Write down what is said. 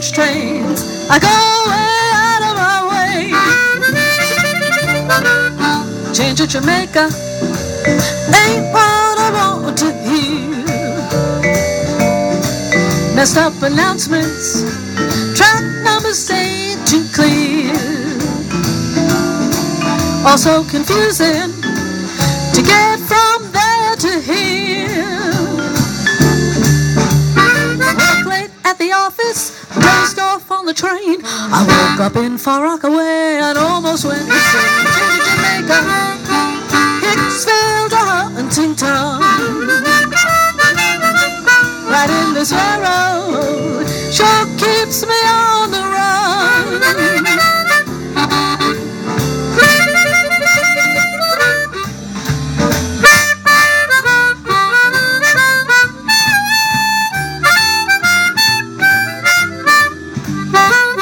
orange train. I go way out of my way. Change to Jamaica ain't what I want to hear. Messed up announcements, track numbers say too clear. Also confusing the office, raced off on the train. I woke up in Far Rockaway and almost went insane. To Jamaica, Hicksville to Huntington. Right in this railroad, sure keeps me.